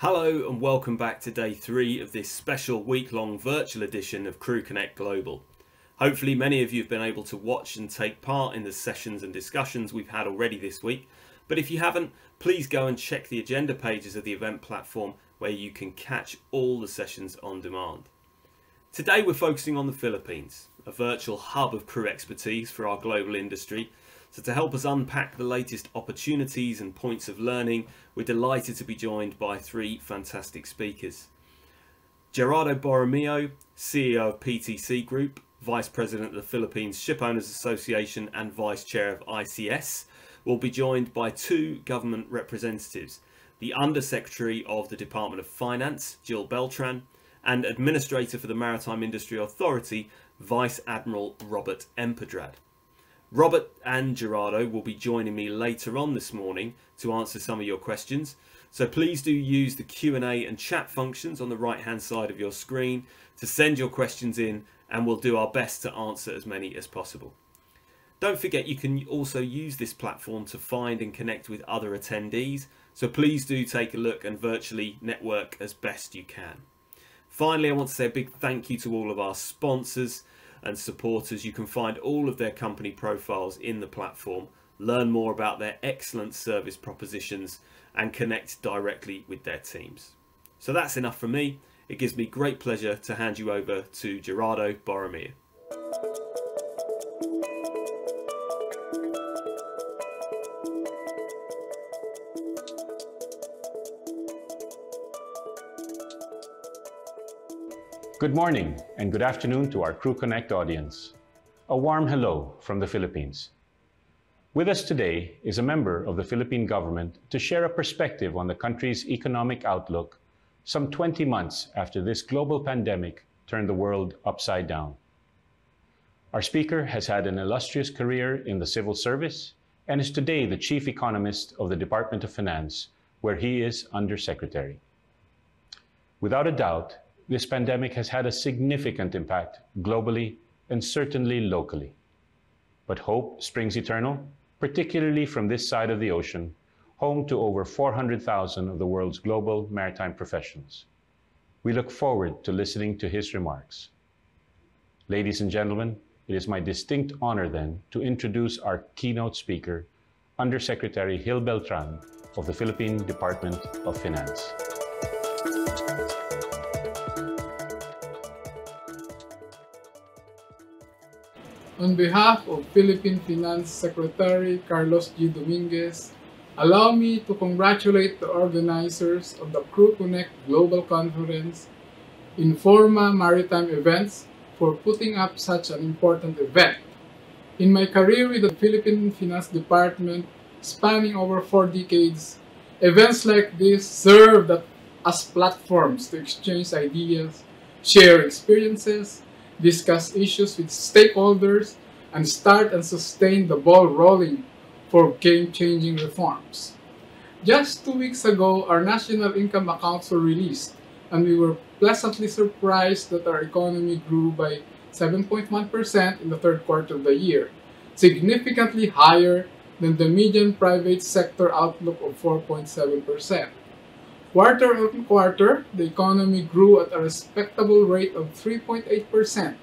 Hello and welcome back to day three of this special week-long virtual edition of Crew Connect Global. Hopefully many of you have been able to watch and take part in the sessions and discussions we've had already this week, but if you haven't, please go and check the agenda pages of the event platform where you can catch all the sessions on demand. Today we're focusing on the Philippines, a virtual hub of crew expertise for our global industry so to help us unpack the latest opportunities and points of learning, we're delighted to be joined by three fantastic speakers. Gerardo Borromeo, CEO of PTC Group, Vice President of the Philippines Ship Owners Association and Vice Chair of ICS, will be joined by two government representatives, the Undersecretary of the Department of Finance, Gil Beltran, and Administrator for the Maritime Industry Authority, Vice Admiral Robert Empedrad. Robert and Gerardo will be joining me later on this morning to answer some of your questions. So please do use the Q&A and chat functions on the right hand side of your screen to send your questions in and we'll do our best to answer as many as possible. Don't forget you can also use this platform to find and connect with other attendees. So please do take a look and virtually network as best you can. Finally, I want to say a big thank you to all of our sponsors and supporters. You can find all of their company profiles in the platform, learn more about their excellent service propositions and connect directly with their teams. So that's enough from me. It gives me great pleasure to hand you over to Gerardo Borromeo. Good morning and good afternoon to our Crew Connect audience. A warm hello from the Philippines. With us today is a member of the Philippine government to share a perspective on the country's economic outlook some 20 months after this global pandemic turned the world upside down. Our speaker has had an illustrious career in the civil service and is today the chief economist of the Department of Finance, where he is undersecretary. Without a doubt, this pandemic has had a significant impact globally and certainly locally. But hope springs eternal, particularly from this side of the ocean, home to over 400,000 of the world's global maritime professionals. We look forward to listening to his remarks. Ladies and gentlemen, it is my distinct honor then to introduce our keynote speaker, Undersecretary Gil Beltran of the Philippine Department of Finance. On behalf of Philippine Finance Secretary Carlos G. Dominguez, allow me to congratulate the organizers of the Crew Connect Global Conference, Informa Maritime Events, for putting up such an important event. In my career with the Philippine Finance Department, spanning over four decades, events like this serve as platforms to exchange ideas, share experiences, discuss issues with stakeholders, and start and sustain the ball rolling for game-changing reforms. Just two weeks ago, our national income accounts were released, and we were pleasantly surprised that our economy grew by 7.1% in the third quarter of the year, significantly higher than the median private sector outlook of 4.7%. Quarter on quarter, the economy grew at a respectable rate of 3.8%,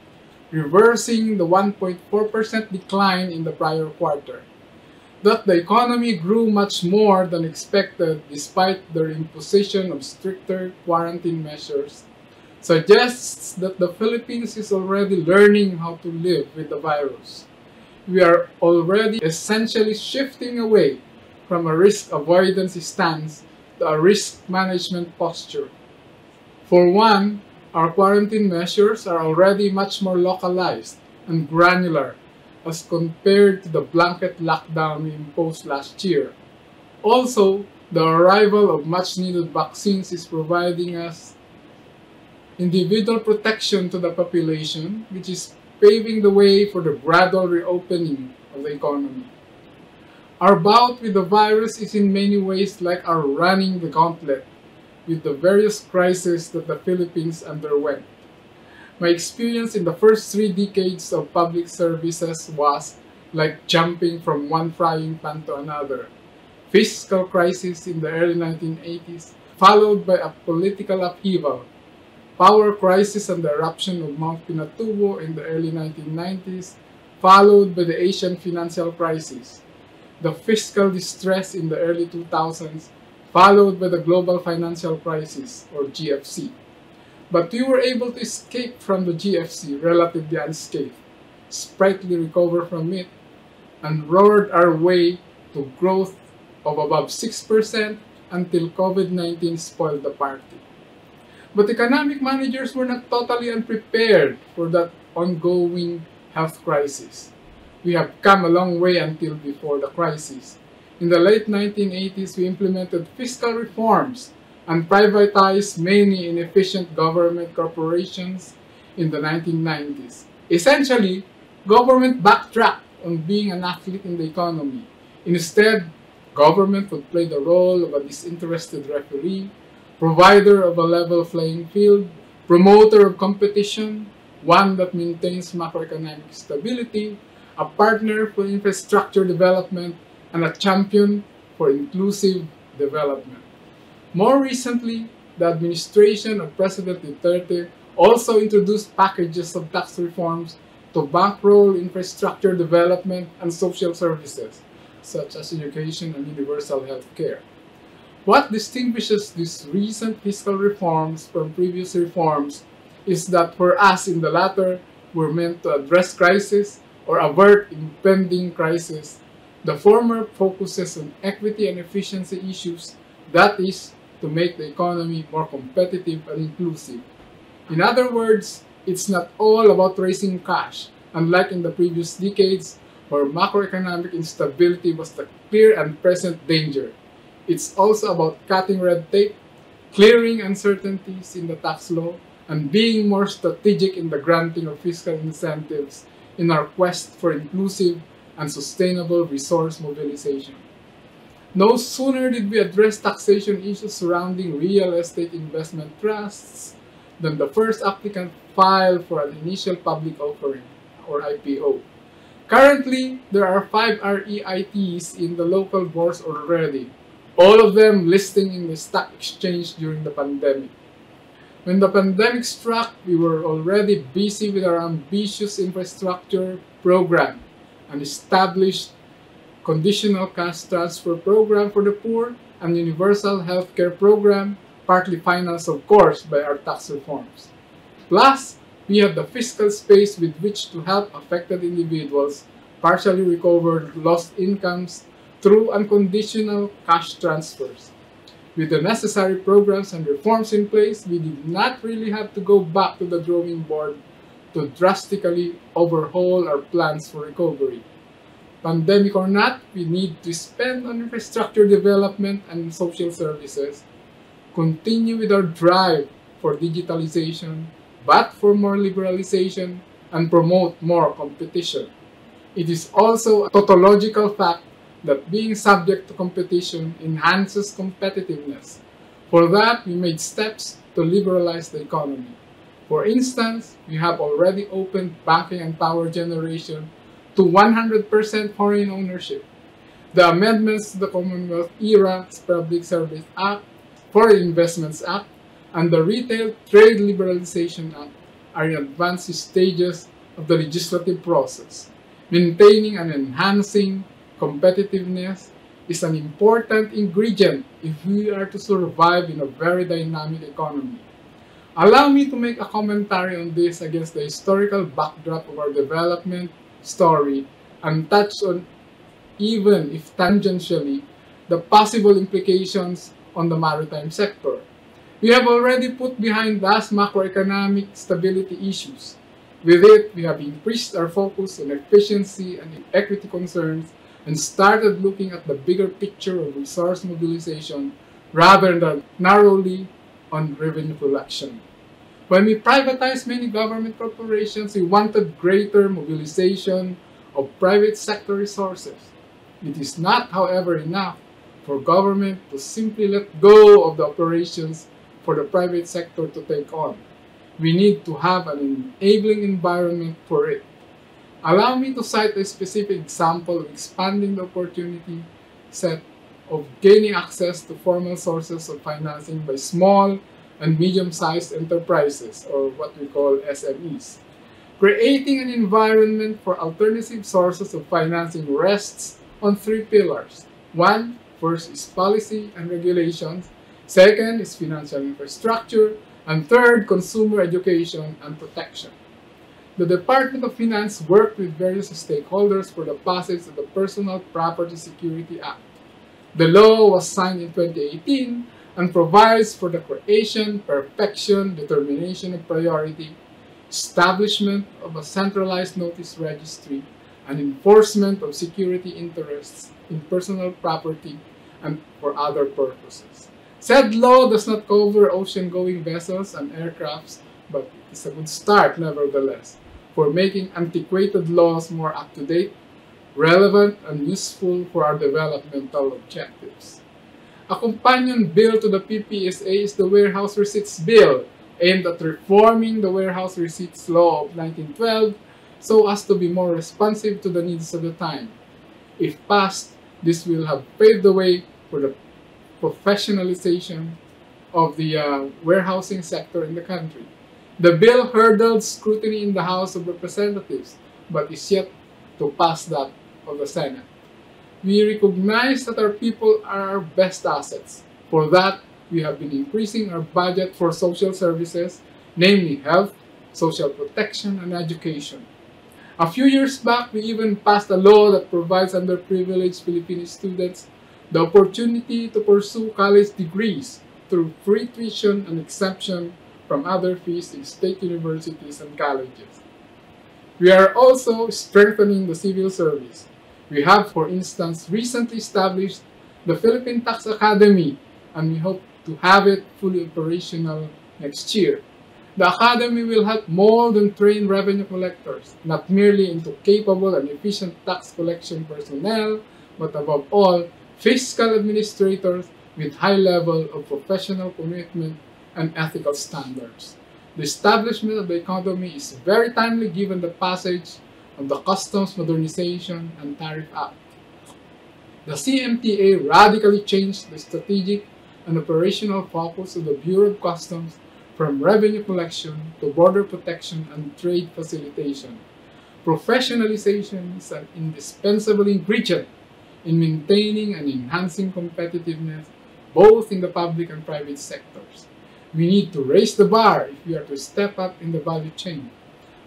reversing the 1.4% decline in the prior quarter. That the economy grew much more than expected despite the imposition of stricter quarantine measures suggests that the Philippines is already learning how to live with the virus. We are already essentially shifting away from a risk avoidance stance a risk management posture. For one, our quarantine measures are already much more localized and granular as compared to the blanket lockdown we imposed last year. Also, the arrival of much needed vaccines is providing us individual protection to the population, which is paving the way for the gradual reopening of the economy. Our bout with the virus is in many ways like our running the gauntlet with the various crises that the Philippines underwent. My experience in the first three decades of public services was like jumping from one frying pan to another. Fiscal crisis in the early 1980s, followed by a political upheaval, power crisis and the eruption of Mount Pinatubo in the early 1990s, followed by the Asian financial crisis, the fiscal distress in the early 2000s, followed by the global financial crisis, or GFC. But we were able to escape from the GFC relatively unscathed, sprightly recover from it, and roared our way to growth of above 6% until COVID-19 spoiled the party. But economic managers were not totally unprepared for that ongoing health crisis. We have come a long way until before the crisis. In the late 1980s, we implemented fiscal reforms and privatized many inefficient government corporations in the 1990s. Essentially, government backtracked on being an athlete in the economy. Instead, government would play the role of a disinterested referee, provider of a level playing field, promoter of competition, one that maintains macroeconomic stability, a partner for infrastructure development, and a champion for inclusive development. More recently, the administration of President Duterte also introduced packages of tax reforms to bankroll infrastructure development and social services, such as education and universal health care. What distinguishes these recent fiscal reforms from previous reforms is that for us in the latter, we're meant to address crisis or avert impending crisis. The former focuses on equity and efficiency issues, that is, to make the economy more competitive and inclusive. In other words, it's not all about raising cash, unlike in the previous decades where macroeconomic instability was the clear and present danger. It's also about cutting red tape, clearing uncertainties in the tax law, and being more strategic in the granting of fiscal incentives in our quest for inclusive and sustainable resource mobilization. No sooner did we address taxation issues surrounding real estate investment trusts than the first applicant filed for an initial public offering, or IPO. Currently, there are five REITs in the local boards already, all of them listing in the stock exchange during the pandemic. When the pandemic struck, we were already busy with our ambitious infrastructure program an established conditional cash transfer program for the poor and universal healthcare program, partly financed of course by our tax reforms. Plus, we have the fiscal space with which to help affected individuals partially recover lost incomes through unconditional cash transfers. With the necessary programs and reforms in place, we did not really have to go back to the drawing board to drastically overhaul our plans for recovery. Pandemic or not, we need to spend on infrastructure development and social services, continue with our drive for digitalization, but for more liberalization, and promote more competition. It is also a tautological fact that being subject to competition enhances competitiveness. For that, we made steps to liberalize the economy. For instance, we have already opened banking and power generation to 100% foreign ownership. The amendments to the Commonwealth Era Public Service Act, Foreign Investments Act, and the Retail Trade Liberalization Act are in advanced stages of the legislative process. Maintaining and enhancing competitiveness is an important ingredient if we are to survive in a very dynamic economy. Allow me to make a commentary on this against the historical backdrop of our development story and touch on, even if tangentially, the possible implications on the maritime sector. We have already put behind us macroeconomic stability issues. With it, we have increased our focus on efficiency and equity concerns and started looking at the bigger picture of resource mobilization rather than narrowly on revenue collection. When we privatized many government corporations, we wanted greater mobilization of private sector resources. It is not, however, enough for government to simply let go of the operations for the private sector to take on. We need to have an enabling environment for it. Allow me to cite a specific example of expanding the opportunity set of gaining access to formal sources of financing by small and medium-sized enterprises, or what we call SMEs. Creating an environment for alternative sources of financing rests on three pillars. One, first is policy and regulations. Second is financial infrastructure. And third, consumer education and protection. The Department of Finance worked with various stakeholders for the passage of the Personal Property Security Act. The law was signed in 2018 and provides for the creation, perfection, determination of priority, establishment of a centralized notice registry, and enforcement of security interests in personal property and for other purposes. Said law does not cover ocean-going vessels and aircrafts, but it is a good start nevertheless for making antiquated laws more up-to-date, relevant, and useful for our developmental objectives. A companion bill to the PPSA is the Warehouse Receipts Bill, aimed at reforming the Warehouse Receipts Law of 1912 so as to be more responsive to the needs of the time. If passed, this will have paved the way for the professionalization of the uh, warehousing sector in the country. The bill hurdled scrutiny in the House of Representatives, but is yet to pass that of the Senate. We recognize that our people are our best assets. For that, we have been increasing our budget for social services, namely health, social protection, and education. A few years back, we even passed a law that provides underprivileged Filipino students the opportunity to pursue college degrees through free tuition and exemption from other fees in state universities and colleges. We are also strengthening the civil service. We have, for instance, recently established the Philippine Tax Academy, and we hope to have it fully operational next year. The Academy will help mold and train revenue collectors, not merely into capable and efficient tax collection personnel, but above all, fiscal administrators with high level of professional commitment and ethical standards. The establishment of the Academy is very timely given the passage of the Customs Modernization and Tariff Act. The CMTA radically changed the strategic and operational focus of the Bureau of Customs from revenue collection to border protection and trade facilitation. Professionalization is an indispensable ingredient in maintaining and enhancing competitiveness both in the public and private sectors. We need to raise the bar if we are to step up in the value chain.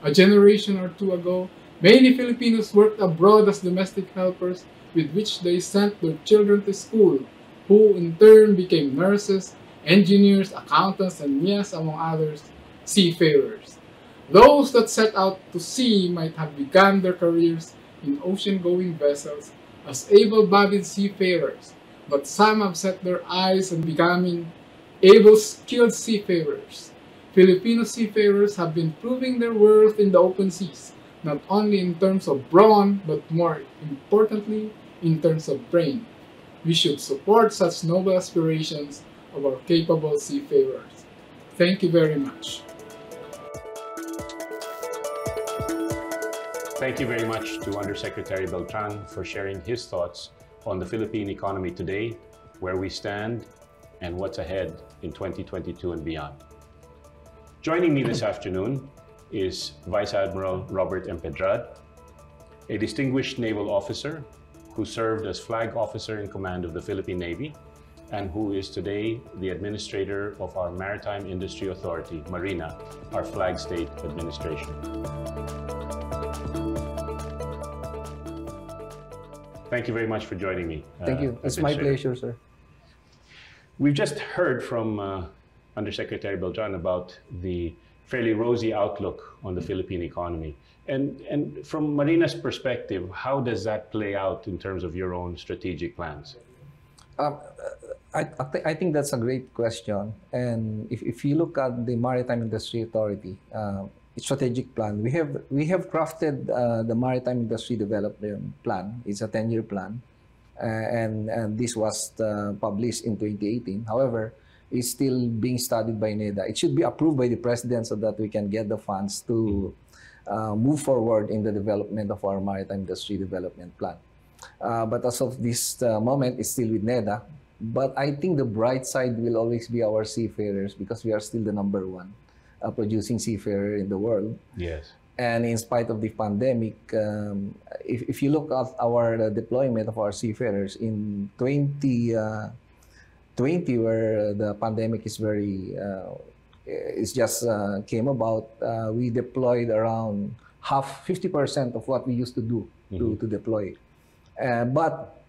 A generation or two ago, many Filipinos worked abroad as domestic helpers with which they sent their children to school, who in turn became nurses, engineers, accountants, and yes, among others, seafarers. Those that set out to sea might have begun their careers in ocean-going vessels as able-bodied seafarers, but some have set their eyes on becoming able, skilled seafarers. Filipino seafarers have been proving their worth in the open seas, not only in terms of brawn, but more importantly, in terms of brain. We should support such noble aspirations of our capable seafarers. Thank you very much. Thank you very much to Undersecretary Beltran for sharing his thoughts on the Philippine economy today, where we stand, and what's ahead in 2022 and beyond. Joining me this afternoon is Vice Admiral Robert Empedrad, a distinguished naval officer who served as Flag Officer in Command of the Philippine Navy and who is today the administrator of our Maritime Industry Authority, MARINA, our flag state administration. Thank you very much for joining me. Thank you. uh, It's my pleasure, sir. We've just heard from uh, Undersecretary Beltran about the fairly rosy outlook on the Philippine economy. And, and from Marina's perspective, how does that play out in terms of your own strategic plans? Um, I, I, thi- I think that's a great question. And if, if you look at the Maritime Industry Authority, uh, strategic plan, we have we have crafted uh, the Maritime Industry Development Plan. It's a 10-year plan, uh, and and this was uh, published in 2018. However, it's still being studied by NEDA. It should be approved by the president so that we can get the funds to uh, move forward in the development of our Maritime Industry Development Plan. Uh, but as of this uh, moment, it's still with NEDA. But I think the bright side will always be our seafarers because we are still the number one uh, producing seafarer in the world. Yes. And in spite of the pandemic, um, if, if you look at our uh, deployment of our seafarers in 2020, uh, where the pandemic is very, uh, it's just uh, came about, uh, we deployed around half, 50% of what we used to do to, Mhm. to deploy. Uh, but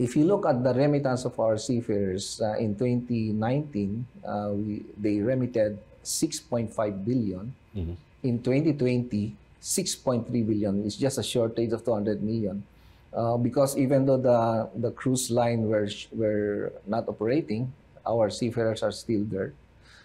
if you look at the remittance of our seafarers uh, in 2019, uh, we, they remitted 6.5 billion. Mhm. In 2020, 6.3 billion. It's just a shortage of 200 million. Uh, because even though the, the cruise line were, were not operating, our seafarers are still there.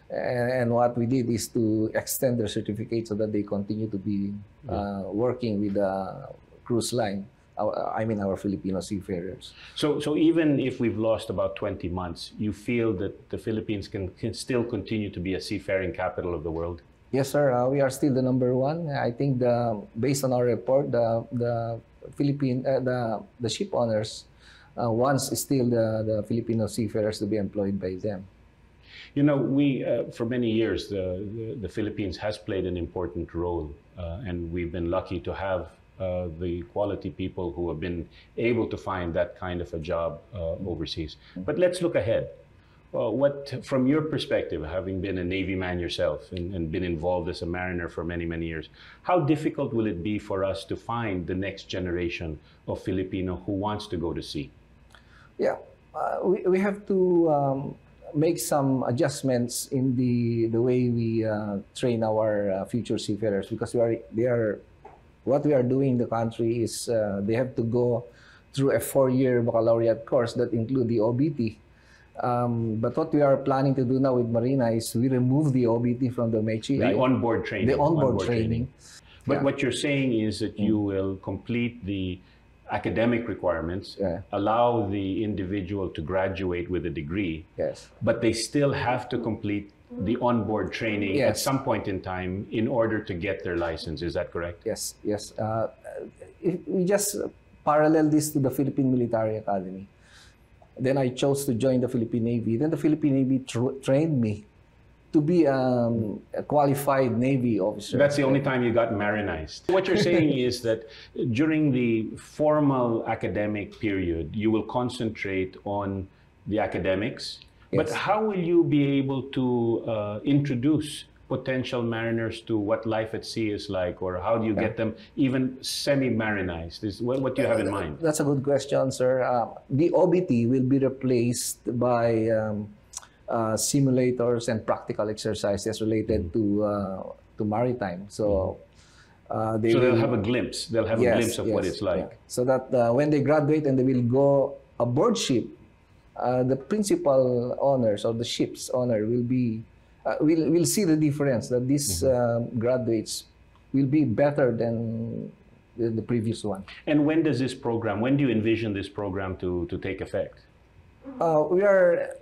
And, and what we did is to extend their certificate so that they continue to be uh, working with the cruise line. I mean, our Filipino seafarers. So, so even if we've lost about 20 months, you feel that the Philippines can, can still continue to be a seafaring capital of the world? Yes, sir. Uh, we are still the number one. I think the based on our report, the the Philippine uh, the the ship owners uh, wants still the the Filipino seafarers to be employed by them. You know, we, uh, for many years, the, the, the Philippines has played an important role, uh, and we've been lucky to have uh, the quality people who have been able to find that kind of a job overseas. But let's look ahead. Well, what, from your perspective, having been a Navy man yourself and, and been involved as a mariner for many, many years, how difficult will it be for us to find the next generation of Filipino who wants to go to sea? Yeah, uh, we, we have to um, make some adjustments in the the way we uh, train our uh, future seafarers because we are they are what we are doing in the country is uh, they have to go through a four-year baccalaureate course that include the OBT. Um, but what we are planning to do now with Marina is we remove the OBT from the MHE. The onboard training. the onboard, training. But Yeah. Mm. what you're saying is that you will complete the academic requirements, Yeah. allow the individual to graduate with a degree, Yes. but they still have to complete the onboard training at some point in time in order to get their license. Is that correct? Yes, yes. Uh, if we just parallel this to the Philippine Military Academy. Then I chose to join the Philippine Navy. Then the Philippine Navy tr- trained me to be um, a qualified Navy officer. That's the only time you got marinized. What you're saying is that during the formal academic period, you will concentrate on the academics. Yes. But how will you be able to uh, introduce potential mariners to what life at sea is like, or how do you get them even semi-marinized? Is what, what do you have in mind? That's a good question, sir. Uh, the OBT will be replaced by um, uh, simulators and practical exercises related Mm. to uh, to maritime. So uh, they So they'll will- have a glimpse. They'll have a glimpse of what it's like. yeah. So that uh, when they graduate and they will go aboard ship, uh, the principal owners or the ship's owner will be uh, will will see the difference that these Mm-hmm. um, graduates will be better than the, the previous one. And when does this program? When do you envision this program to to take effect? Uh, we are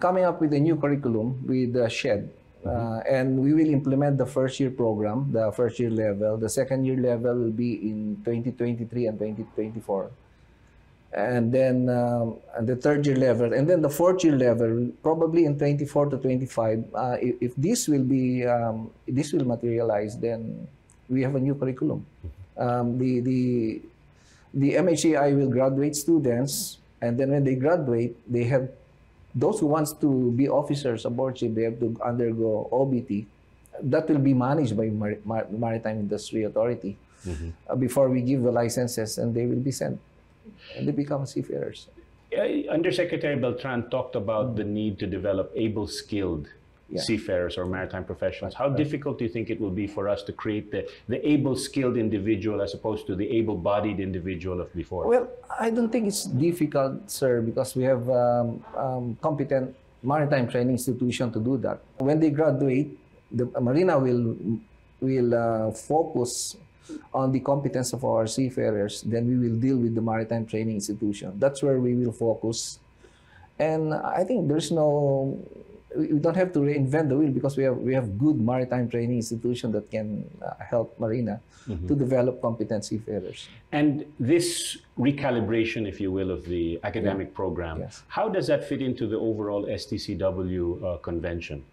coming up with a new curriculum with the CHED. Uh, and we will implement the first year program, the first year level. The second year level will be in 2023 and 2024. And then um, and the third year level, and then the fourth year level, probably in 24 to 25. Uh, if, if this will be, um, this will materialize, then we have a new curriculum. Um, the the the MHEI will graduate students, and then when they graduate, they have those who wants to be officers aboard ship, they have to undergo OBT. That will be managed by Mar- Mar- Maritime Industry Authority uh, before we give the licenses, and they will be sent, and they become seafarers. Undersecretary Beltran talked about the need to develop able-skilled Yeah. seafarers or maritime professionals. How difficult do you think it will be for us to create the, the able-skilled individual as opposed to the able-bodied individual of before? Well, I don't think it's difficult, sir, because we have um, um, competent maritime training institution to do that. When they graduate, the marina will will uh, focus on the competence of our seafarers. Then we will deal with the maritime training institution. That's where we will focus. And I think there's no we don't have to reinvent the wheel because we have we have good maritime training institution that can uh, help Marina Mm-hmm. to develop competent seafarers. And this recalibration, if you will, of the academic program, Yes. how does that fit into the overall STCW uh, convention?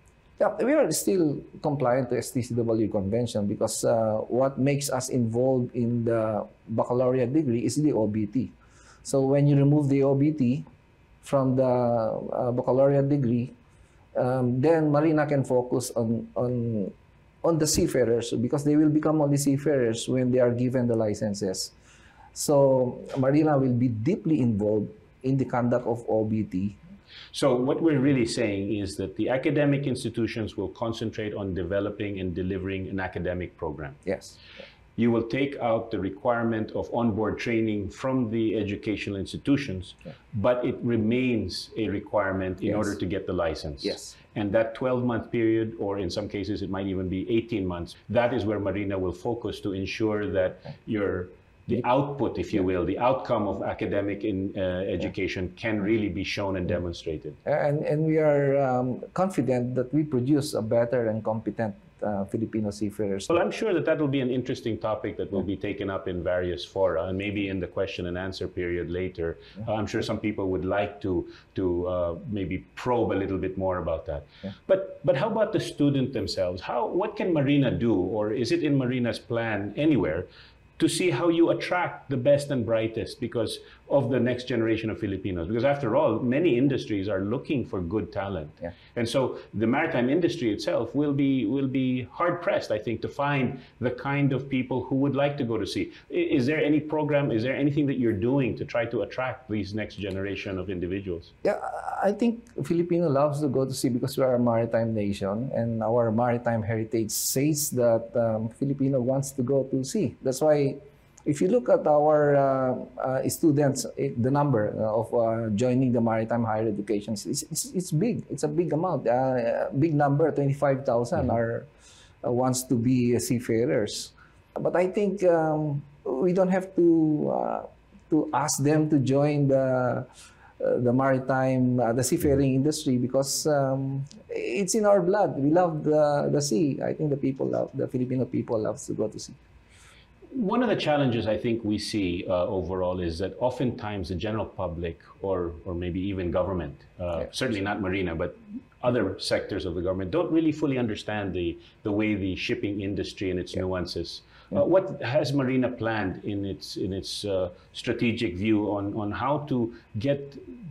Yeah, we are still compliant to STCW convention because uh, what makes us involved in the baccalaureate degree is the OBT. So when you remove the OBT from the uh, baccalaureate degree, um, then Marina can focus on on on the seafarers because they will become only seafarers when they are given the licenses. So Marina will be deeply involved in the conduct of OBT So what we're really saying is that the academic institutions will concentrate on developing and delivering an academic program. Yes. You will take out the requirement of onboard training from the educational institutions, but it remains a requirement in Yes. order to get the license. Yes. And that 12 month period, or in some cases it might even be 18 months, that is where Marina will focus to ensure that your the output, if you will, the outcome of academic in, uh, education can really be shown and demonstrated. And, and we are um, confident that we produce a better and competent uh, Filipino seafarers. Well, I'm sure that that will be an interesting topic that will be taken up in various fora, and maybe in the question and answer period later. Uh, I'm sure some people would like to to uh, maybe probe a little bit more about that. But but how about the student themselves? How what can Marina do, or is it in Marina's plan anywhere? To see how you attract the best and brightest because of the next generation of Filipinos. Because after all, many industries are looking for good talent. Yeah. And so the maritime industry itself will be will be hard pressed, I think, to find the kind of people who would like to go to sea. Is there any program? Is there anything that you're doing to try to attract these next generation of individuals? Yeah, I think Filipino loves to go to sea because we are a maritime nation, and our maritime heritage says that um, Filipino wants to go to sea. That's why, if you look at our uh, uh, students, it, the number of uh, joining the maritime higher education, it's, it's, it's big. It's a big amount, uh, big number. Twenty five are uh, wants to be seafarers. But I think um, we don't have to uh, to ask them to join the uh, the maritime, uh, the seafaring industry because um, it's in our blood. We love the, the sea. I think the people love, the Filipino people love to go to sea. One of the challenges I think we see uh, overall is that oftentimes the general public, or or maybe even government, uh, certainly not Marina, but other sectors of the government, don't really fully understand the the way the shipping industry and its nuances. Uh, what has Marina planned in its in its uh, strategic view on on how to get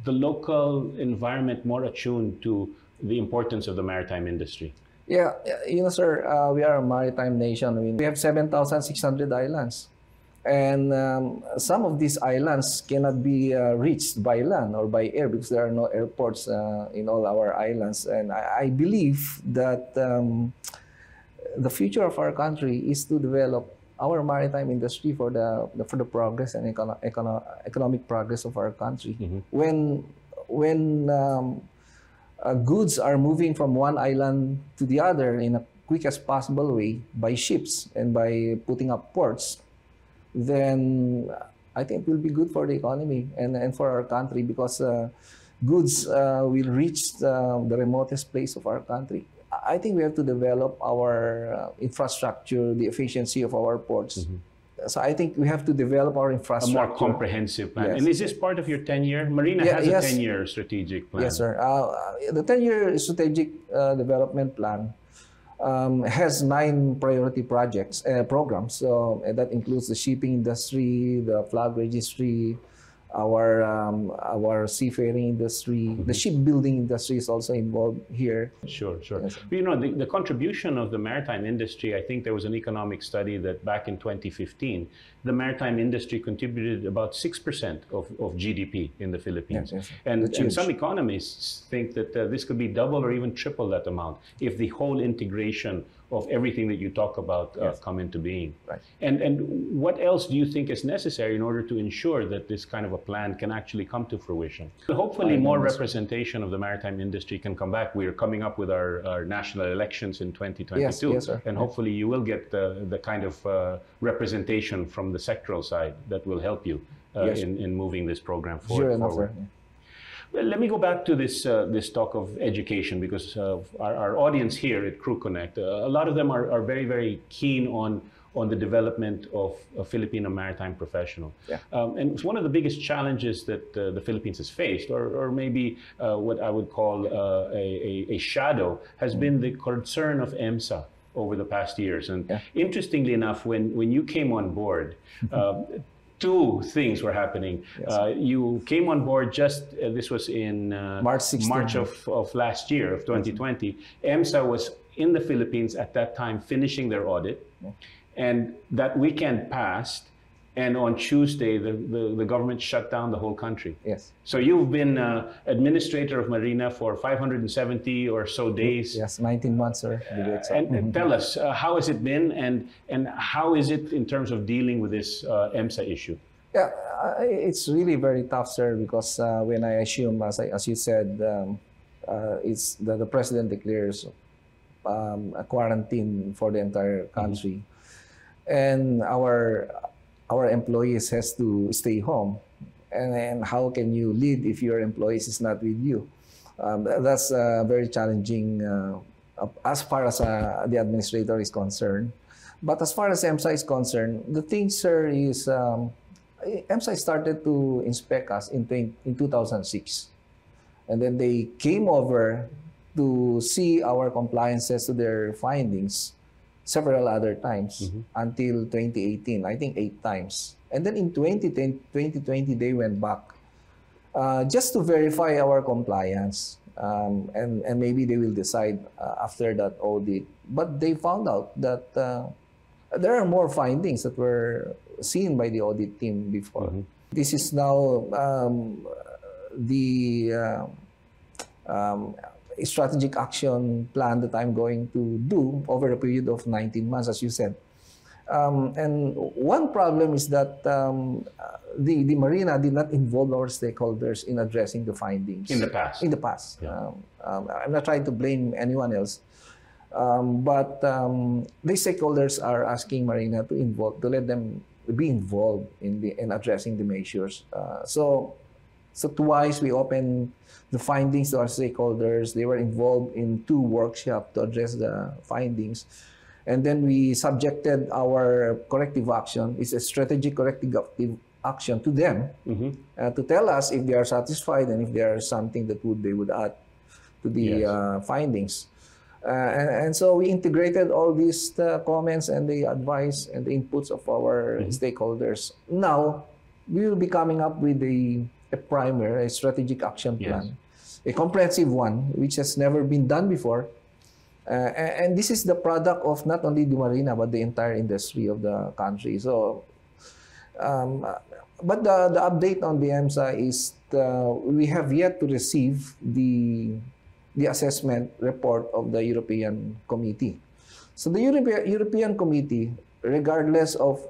the local environment more attuned to the importance of the maritime industry? Yeah, you know, sir, uh, we are a maritime nation. We have 7,600 islands. And um, some of these islands cannot be uh, reached by land or by air because there are no airports uh, in all our islands. And I, I believe that um, the future of our country is to develop our maritime industry for the, the for the progress and econo- econo- economic progress of our country. When when um, uh, goods are moving from one island to the other in a quickest possible way by ships and by putting up ports, then I think it will be good for the economy and, and for our country because uh, goods uh, will reach the, the remotest place of our country. I think we have to develop our uh, infrastructure, the efficiency of our ports. So I think we have to develop our infrastructure. A more comprehensive plan. Yes. And is this part of your 10 year? Marina Yeah, has a 10 year strategic plan. Yes, sir. Uh, the 10-year strategic uh, development plan um, has nine priority projects, uh, programs. So uh, that includes the shipping industry, the flag registry, our um, our seafaring industry, the shipbuilding industry is also involved here. Sure, sure. Yes. But, you know, the, the contribution of the maritime industry, I think there was an economic study that back in 2015, the maritime industry contributed about 6% of, of GDP in the Philippines. Yes, yes. And, and some economists think that uh, this could be double or even triple that amount if the whole integration of everything that you talk about uh, Yes. come into being. Right. And, and what else do you think is necessary in order to ensure that this kind of a plan can actually come to fruition? Hopefully, more representation of the maritime industry can come back. We are coming up with our, our national elections in 2022. Yes, yes, sir. And hopefully, you will get the, the kind of uh, representation from the sectoral side that will help you uh, Yes. in, in moving this program forward. Sure enough, forward. sir. Well, let me go back to this uh, this talk of education because uh, our, our audience here at Crew Connect, uh, a lot of them are, are very very keen on on the development of a Filipino maritime professional. Yeah. Um, and it's one of the biggest challenges that uh, the Philippines has faced, or, or maybe uh, what I would call uh, a, a, a shadow, has been the concern of EMSA over the past years. And Yeah. interestingly enough, when, when you came on board, uh, two things were happening. Yes. Uh, you came on board just, uh, this was in uh, March 16. March of, of last year, of 2020. EMSA was in the Philippines at that time finishing their audit. And that weekend passed, and on Tuesday, the, the, the government shut down the whole country. Yes. So you've been uh, administrator of Marina for 570 or so days. Yes, 19 months, sir. exact. And, and tell us, uh, how has it been, and, and how is it in terms of dealing with this uh, EMSA issue? Yeah, uh, it's really very tough, sir, because uh, when I assume, as, I, as you said, um, uh, it's the, the president declares um, a quarantine for the entire country, and our our employees has to stay home. And, and how can you lead if your employees is not with you? Um, that's very challenging uh, as far as uh, the administrator is concerned. But as far as EMSA is concerned, the thing, sir, is um, EMSA started to inspect us in, 20, in 2006. And then they came over to see our compliances to their findings several other times until 2018, I think eight times. And then in 2010, 2020, they went back uh, just to verify our compliance. Um, and, and maybe they will decide uh, after that audit. But they found out that uh, there are more findings that were seen by the audit team before. This is now um, the uh, um, strategic action plan that I'm going to do over a period of 19 months, as you said. Um, and one problem is that um, the, the marina did not involve our stakeholders in addressing the findings. In the past. In the past. Yeah. Um, um, I'm not trying to blame anyone else. Um, but um, the stakeholders are asking Marina to involve, to let them be involved in the in addressing the measures. Uh, so, so twice we opened the findings to our stakeholders. They were involved in two workshops to address the findings, and then we subjected our corrective action. It's a strategic corrective action to them uh, to tell us if they are satisfied and if there is something that would they would add to the Yes. uh, findings. Uh, and, and so we integrated all these uh, comments and the advice and the inputs of our stakeholders. Now, we will be coming up with a, a primer, a strategic action Yes. plan, a comprehensive one, which has never been done before. Uh, and, and this is the product of not only the marina, but the entire industry of the country. So, um, uh, but the, the update on the EMSA is the, we have yet to receive the the assessment report of the European Committee. So the European European Committee, regardless of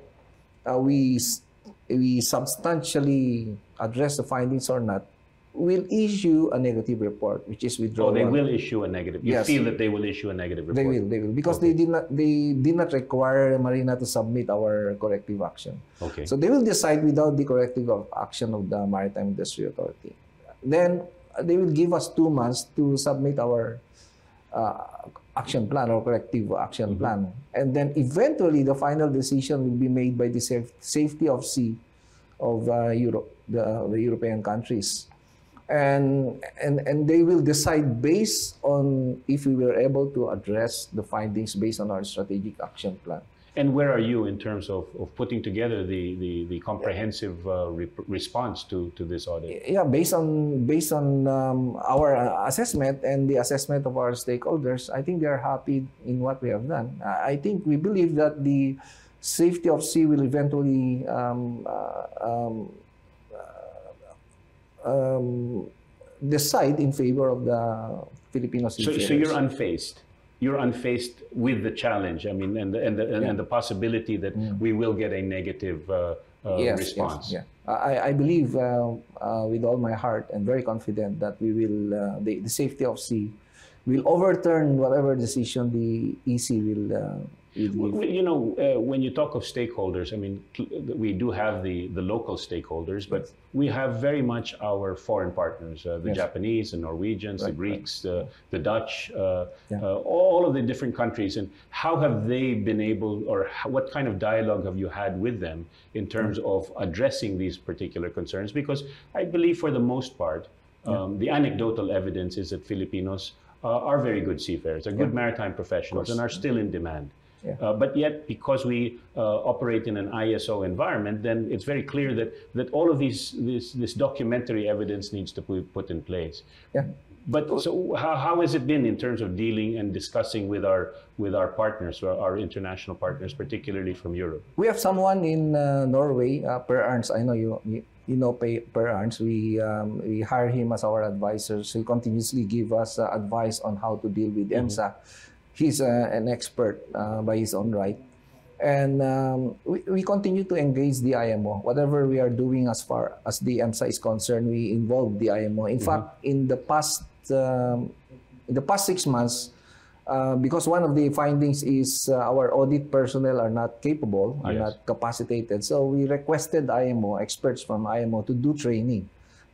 uh, we we substantially address the findings or not, will issue a negative report, which is Oh, withdrawal. they will issue a negative. You Yes. feel that they will issue a negative report. They will, they will, because they did not they did not require Marina to submit our corrective action. Okay. So they will decide without the corrective of action of the Maritime Industry Authority. Then uh, they will give us two months to submit our uh, action plan or corrective action plan, and then eventually the final decision will be made by the saf- safety of sea of uh, Europe, the, the European countries. And, and, and they will decide based on if we were able to address the findings based on our strategic action plan. And where are you in terms of, of putting together the, the, the comprehensive uh, re- response to, to this audit? yeah based on based on um, our uh, assessment and the assessment of our stakeholders i think they are happy in what we have done i I think we believe that the safety of sea will eventually um, uh, um, uh, um, decide in favor of the filipino So, so you're unfazed. You're unfazed with the challenge. I mean, and the, and the, and, and the possibility that we will get a negative uh, uh, yes, response. Yes, yeah. I, I believe uh, uh, with all my heart and very confident that we will, uh, the, the safety of sea will overturn whatever decision the EC will Well, You know, uh, when you talk of stakeholders, I mean, we do have the, the local stakeholders, but we have very much our foreign partners, uh, the Yes. Japanese, the Norwegians, the Right, right. Greeks, the, the Dutch, uh, Yeah. uh, all of the different countries. And how have they been able, or how, what kind of dialogue have you had with them in terms Mm. of addressing these particular concerns? Because I believe for the most part, um, the anecdotal evidence is that Filipinos uh, are very good seafarers, are good Yeah. maritime professionals, and are still in demand. Yeah. Uh, but yet, because we uh, operate in an ISO environment, then it's very clear that, that all of these this, this documentary evidence needs to be put in place. Yeah. But so how, how has it been in terms of dealing and discussing with our with our partners, our, our international partners, particularly from Europe? We have someone in uh, Norway, uh, Per Arns. I know you you, you know Pe- Per Arns. We um, we hire him as our advisor. So he continuously give us uh, advice on how to deal with EMSA. He's uh, an expert uh, by his own right. And um, we, we continue to engage the IMO. Whatever we are doing as far as the EMSA is concerned, we involve the IMO. In fact, in the past um, in the past six months, uh, because one of the findings is uh, our audit personnel are not capable, are Yes. not capacitated. So we requested IMO, experts from IMO, to do training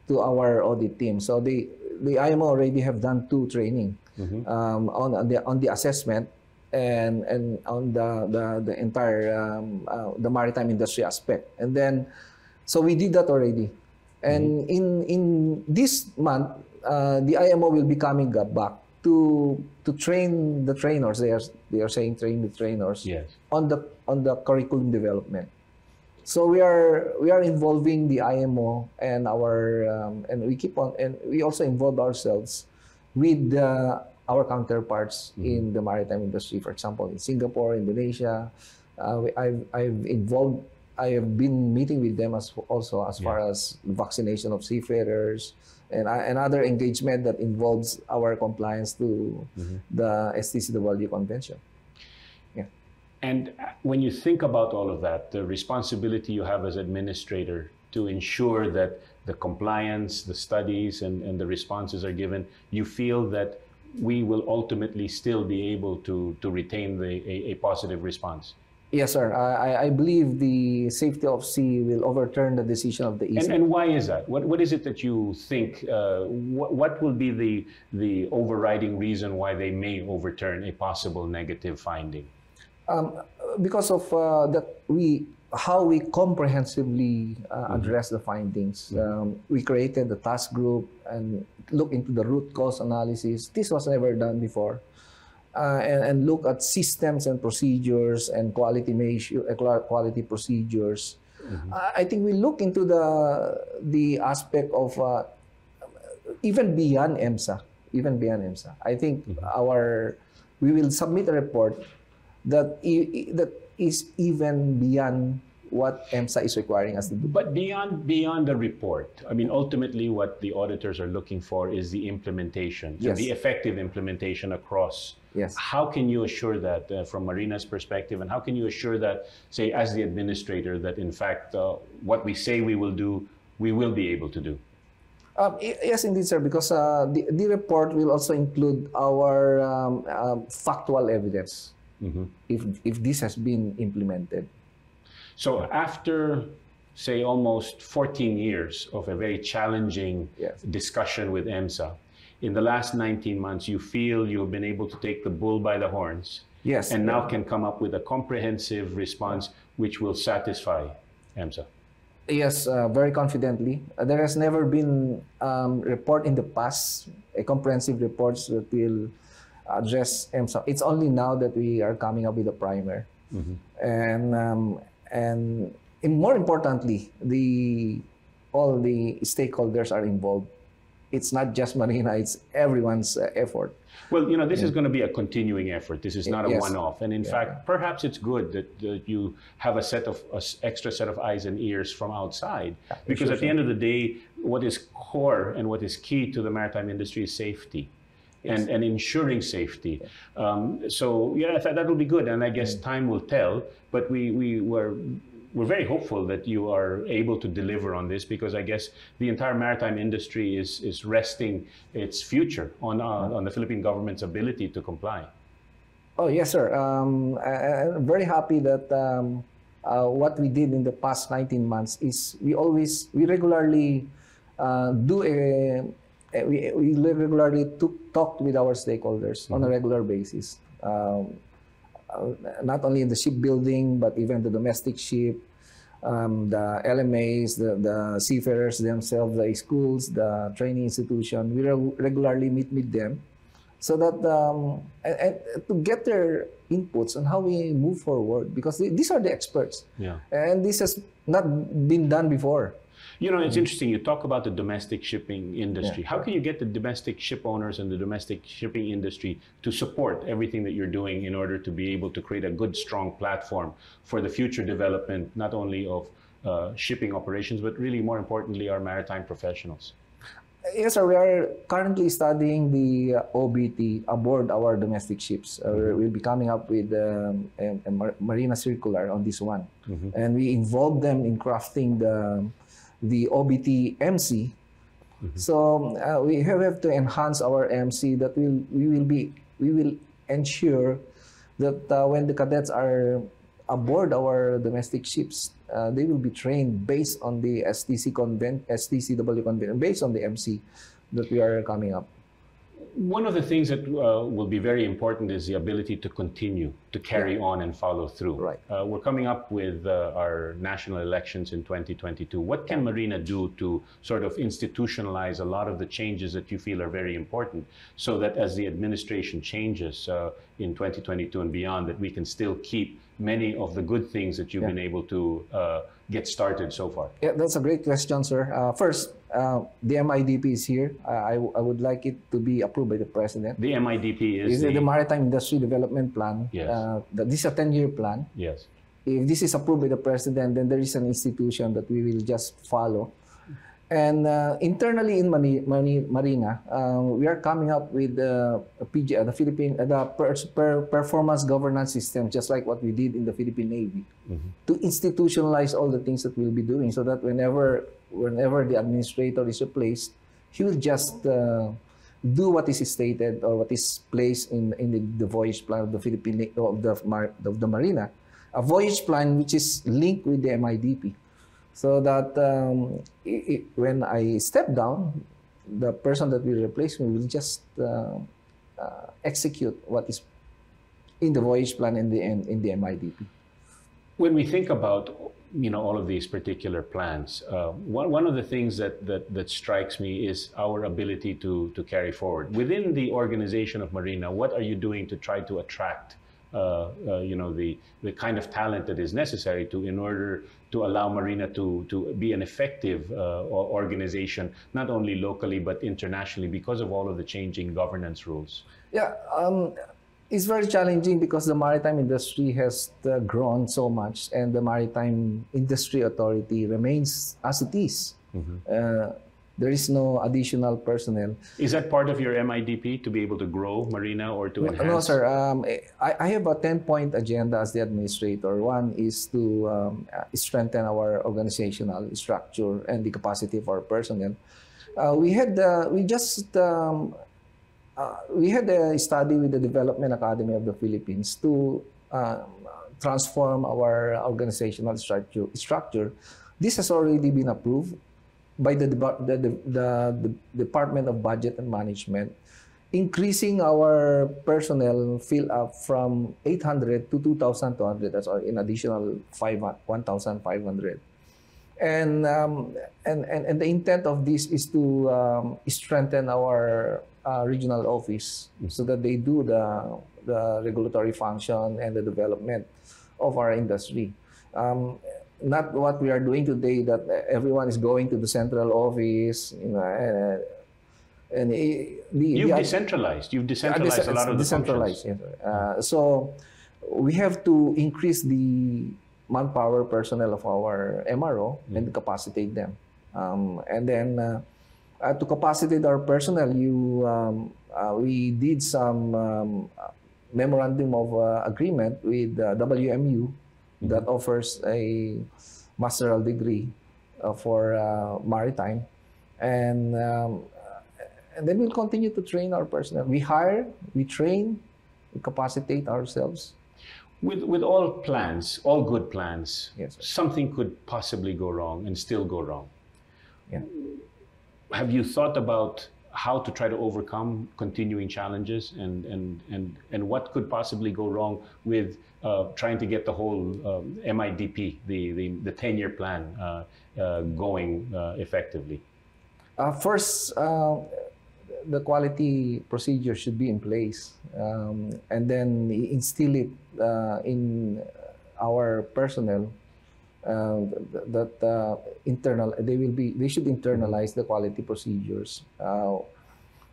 to our audit team. So the, the IMO already have done two training um, on, on the on the assessment and and on the the, the entire um, uh, the maritime industry aspect. And then so we did that already. And in in this month, uh, the IMO will be coming back to to train the trainers. They are they are saying train the trainers Yes. on the on the curriculum development. So we are we are involving the IMO and our um, and we keep on and we also involve ourselves with uh, our counterparts in the maritime industry. For example, in Singapore, Indonesia, uh, we, I've I've involved. I have been meeting with them as also as far as vaccination of seafarers and uh, and other engagement that involves our compliance to the STCW convention. And uh, when you think about all of that, the responsibility you have as administrator to ensure that the compliance, the studies, and, and the responses are given, you feel that we will ultimately still be able to, to retain the, a, a positive response. Yes, sir. I, I- believe the safety of sea will overturn the decision of the EC. And, and why is that? What, what is it that you think? Uh, what, what will be the, the overriding reason why they may overturn a possible negative finding? um, because of uh, that, we how we comprehensively uh, address the findings. Um, we created the task group and look into the root cause analysis. This was never done before. Uh, and, and look at systems and procedures and quality measure, uh, qual- quality procedures. I I think we look into the the aspect of uh, even beyond EMSA, even beyond EMSA. I think our we will submit a report that that is even beyond what EMSA is requiring us to do. But beyond beyond the report, I mean, ultimately, what the auditors are looking for is the implementation, so Yes. the effective implementation across. Yes. How can you assure that uh, from Marina's perspective, and how can you assure that, say, as the administrator, that in fact uh, what we say we will do, we will be able to do? Um, yes, indeed, sir. Because uh, the the report will also include our um, um, factual evidence if if this has been implemented. So after, say, almost 14 years of a very challenging Yes. discussion with EMSA, in the last 19 months, you feel you've been able to take the bull by the horns Yes. and now can come up with a comprehensive response which will satisfy EMSA. Yes, uh, very confidently. Uh, there has never been um, report in the past, a comprehensive reports that will address. It's only now that we are coming up with a primer, and um, and more importantly, the all the stakeholders are involved. It's not just Marina; it's everyone's uh, effort. Well, you know, this is going to be a continuing effort. This is not a Yes. one-off. And in fact, perhaps it's good that, that you have a set of a extra set of eyes and ears from outside, because sure, at the end of the day, what is core and what is key to the maritime industry is safety. And, and ensuring safety. Um, so yeah, that, that will be good, and I guess Mm. time will tell. But we we were we're very hopeful that you are able to deliver on this because I guess the entire maritime industry is is resting its future on uh, on the Philippine government's ability to comply. Oh yes, sir. Um, I, I'm very happy that um, uh, what we did in the past 19 months is we always we regularly uh, do a we, we regularly took, talk with our stakeholders on a regular basis. Um, uh, not only in the shipbuilding but even the domestic ship, um, the LMAs, the, the seafarers themselves, the schools, the training institution. We re- regularly meet with them so that um, and, and to get their inputs on how we move forward because they, these are the experts Yeah. and this has not been done before You know, it's interesting. You talk about the domestic shipping industry. Yeah, How can you get the domestic ship owners and the domestic shipping industry to support everything that you're doing in order to be able to create a good, strong platform for the future development, not only of uh, shipping operations, but really more importantly, our maritime professionals? yes sir we are currently studying the uh, obt aboard our domestic ships uh, we'll be coming up with um, a, a mar- marina circular on this one and we involve them in crafting the the obt mc So uh, we have, have to enhance our MC that will we will be we will ensure that uh, when the cadets are aboard our domestic ships, uh, they will be trained based on the STC convent STCW convention based on the MC that we are coming up. One of the things that uh, will be very important is the ability to continue to carry on and follow through. Right. Uh, we're coming up with uh, our national elections in 2022. What can Marina do to sort of institutionalize a lot of the changes that you feel are very important so that as the administration changes uh, in 2022 and beyond, that we can still keep many of the good things that you've Yeah. been able to uh, get started so far? Yeah, that's a great question, sir. Uh, first, uh, the MIDP is here. I, I, I would like it to be approved by the president. The MIDP is Is the, the Maritime Industry Development Plan? Yes. Uh, the, this is a 10-year plan. yes. if this is approved by the president, then there is an institution that we will just follow. And uh, internally in Mani, Mani, Marina, um, we are coming up with uh, a PG, uh, the Philippine, uh, the per, per, performance governance system, just like what we did in the Philippine Navy, to institutionalize all the things that we'll be doing, so that whenever, whenever the administrator is replaced, he will just uh, do what is stated or what is placed in in the, the voyage plan of the Philippine of the of the Marina, a voyage plan which is linked with the MIDP, so that um, i i when I step down, the person that will replace me will just uh, uh, execute what is in the voyage plan in the in, in the MIDP. When we think about you know all of these particular plans, uh, one, one of the things that, that that strikes me is our ability to to carry forward within the organization of Marina. What are you doing to try to attract uh, uh, you know the the kind of talent that is necessary to in order to allow Marina to to be an effective uh, organization not only locally but internationally because of all of the changing governance rules. Yeah, um, it's very challenging because the maritime industry has uh, grown so much, and the Maritime Industry Authority remains as it is. Uh, there is no additional personnel. Is that part of your MIDP to be able to grow Marina or to enhance? No, sir. Um, I, I have a 10 point agenda as the administrator. One is to um, uh, strengthen our organizational structure and the capacity of our personnel. Uh, we had, uh, we just, um, uh, we had a study with the Development Academy of the Philippines to um, transform our organizational structure. structure. This has already been approved by the, the, the, the Department of Budget and Management, increasing our personnel fill up from 800 to 2,200. That's an additional 1,500. And, um, and, and, and the intent of this is to um, strengthen our uh, regional office so that they do the, the regulatory function and the development of our industry. Um, not what we are doing today that everyone is going to the central office, you know, and, and the, you've the- decentralized. You've decentralized dece- a lot of the decentralized, functions. yes. Uh, so we have to increase the manpower personnel of our MRO Mm. and capacitate them. Um, and then uh, uh, to capacitate our personnel, you um, uh, we did some um, memorandum of uh, agreement with uh, WMU Mm-hmm. that offers a masteral degree uh, for uh, maritime, and um, and then we'll continue to train our personnel. We hire, we train, we capacitate ourselves. With, with all plans, all good plans, Yes, something could possibly go wrong and still go wrong. Yeah. Have you thought about how to try to overcome continuing challenges and, and, and, and what could possibly go wrong with uh, trying to get the whole um, MIDP, the, the, the 10 year plan, uh, uh, going uh, effectively? Uh, first, uh, the quality procedure should be in place, um, and then instill it in our personnel. Uh, that uh, internal, they will be. They should internalize the quality procedures, uh,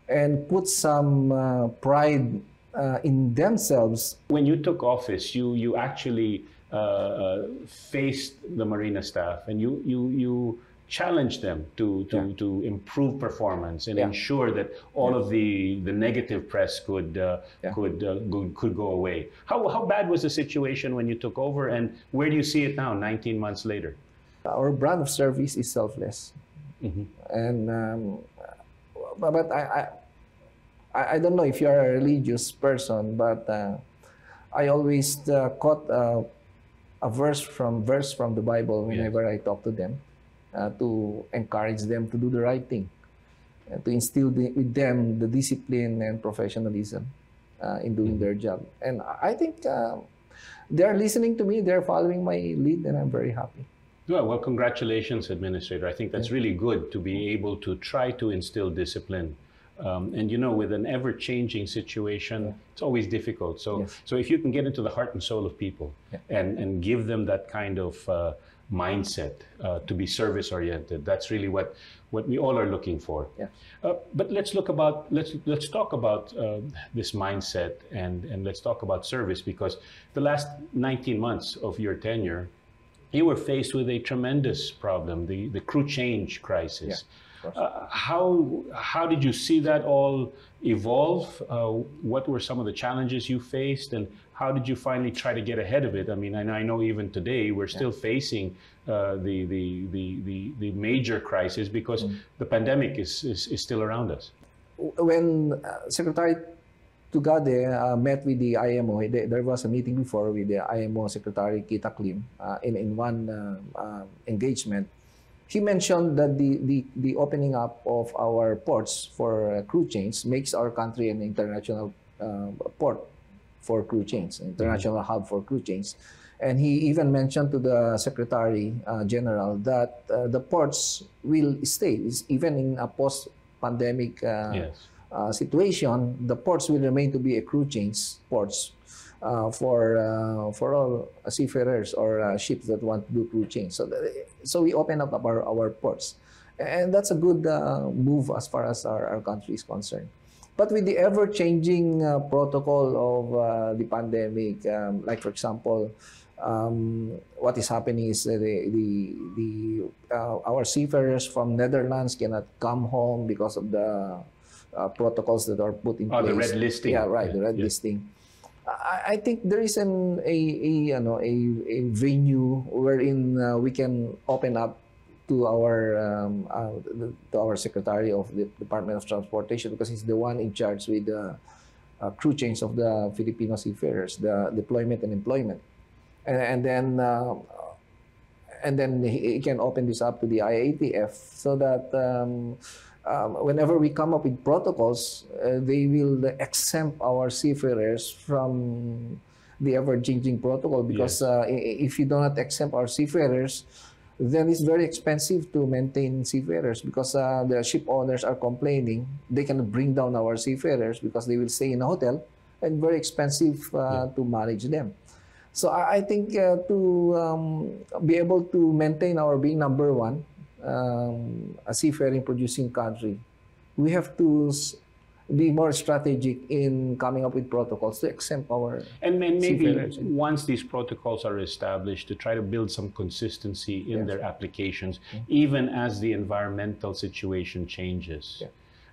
and put some uh, pride uh, in themselves. When you took office, you, you actually uh, faced the Marina staff and you, you, you challenged them to, to, Yeah. to improve performance and Yeah. ensure that all of the, the negative press could, uh, Yeah. could, uh, go, could go away. How, how bad was the situation when you took over and where do you see it now, 19 months later? Our brand of service is selfless. Mhm. and um, but, but I, I I don't know if you are a religious person, but uh, I always uh, quote uh, a verse from verse from the Bible whenever I talk to them uh, to encourage them to do the right thing, and to instill the, with them the discipline and professionalism uh, in doing their job. And I think uh, they are listening to me. They are following my lead, and I'm very happy. Well, well, congratulations, Administrator. I think that's really good to be able to try to instill discipline. Um, and you know, with an ever-changing situation, it's always difficult. So, Yes. so if you can get into the heart and soul of people Yeah. and and give them that kind of uh, mindset uh, to be service-oriented, that's really what what we all are looking for. Yeah. Uh, but let's look about let's let's talk about uh, this mindset and and let's talk about service because the last 19 months of your tenure you were faced with a tremendous problem, the, the crew change crisis. course. Uh, how, how did you see that all evolve? Uh, what were some of the challenges you faced, and how did you finally try to get ahead of it? I mean, and I know even today we're still facing uh, the, the, the, the, the major crisis because Mm. the pandemic is, is, is still around us. when uh, Secretary Tugade uh, met with the IMO, there, there was a meeting before with the IMO Secretary Kitack Lim uh, in, in one engagement. He mentioned that the, the, the opening up of our ports for uh, crew changes makes our country an international uh, port for crew changes, an international hub for crew changes. And he even mentioned to the Secretary uh, General that uh, the ports will stay, is- even in a post-pandemic uh, yes. uh, situation, the ports will remain to be a crew chains ports uh, for uh, for all seafarers or uh, ships that want to do crew change. So, so we open up our, our ports, and that's a good uh, move as far as our, our country is concerned. But with the ever-changing uh, protocol of uh, the pandemic, um, like for example, um, what is happening is the the, the uh, our seafarers from Netherlands cannot come home because of the uh, protocols that are put in Oh, place. the red listing. Yeah, right, the red yeah. listing. I, think there is an a, a you know a, a venue wherein uh, we can open up to our um, uh, to our secretary of the Department of Transportation because he's the one in charge with the uh, crew change of the Filipino seafarers, the deployment and employment, and, and then. Uh, and then he he can open this up to the IATF so that um, um, whenever we come up with protocols, uh, they will exempt our seafarers from the ever-changing protocol because Yes. uh, if you do not exempt our seafarers, then it's very expensive to maintain seafarers because uh, the ship owners are complaining they cannot bring down our seafarers because they will stay in a hotel and very expensive uh, to manage them. So I, I think uh, to um, be able to maintain our being number one, um, a seafaring producing country, we have to be more strategic in coming up with protocols to exempt our. And, and maybe Seafarers. once these protocols are established, to try to build some consistency in Yes. their applications, even as the environmental situation changes. Yeah.